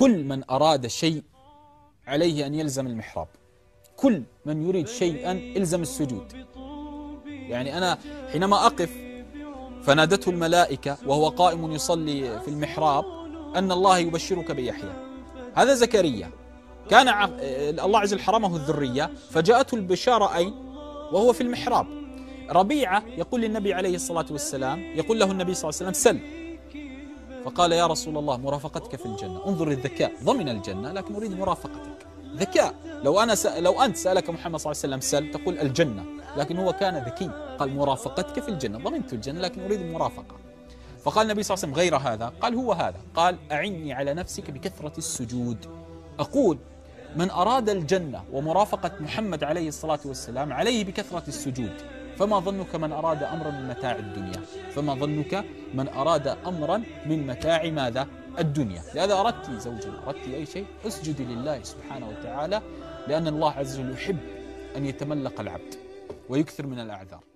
كل من أراد شيء عليه أن يلزم المحراب. كل من يريد شيئا إلزم السجود. يعني أنا حينما أقف فنادته الملائكة وهو قائم يصلي في المحراب أن الله يبشرك بيحيى. هذا زكريا. كان الله عز وجل حرمه الذرية فجاءته البشارة أين وهو في المحراب. ربيعة يقول للنبي عليه الصلاة والسلام يقول له النبي صلى الله عليه وسلم سل. فقال يا رسول الله مرافقتك في الجنة. انظر الذكاء ضمن الجنة لكن أريد مرافقتك. ذكاء لو أنا س... لو أنت سألك محمد صلى الله عليه وسلم سل تقول الجنة لكن هو كان ذكي. قال مرافقتك في الجنة ضمنت الجنة لكن أريد المرافقة فقال النبي صلى الله عليه وسلم غير هذا. قال هو هذا. قال أعني على نفسك بكثرة السجود. أقول من أراد الجنة ومرافقة محمد عليه الصلاة والسلام عليه بكثرة السجود فما ظنك من أراد أمرا من متاع الدنيا. فما ظنك من أراد أمرا من متاع ماذا؟ الدنيا. لهذا أردت زوجي أردت أي شيء اسجدي لله سبحانه وتعالى لأن الله عز وجل يحب أن يتملق العبد ويكثر من الأعذار.